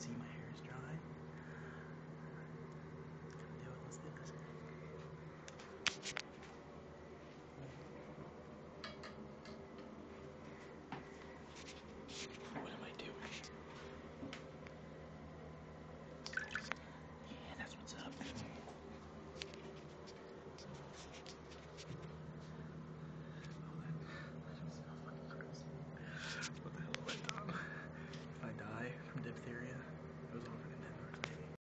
see my hair.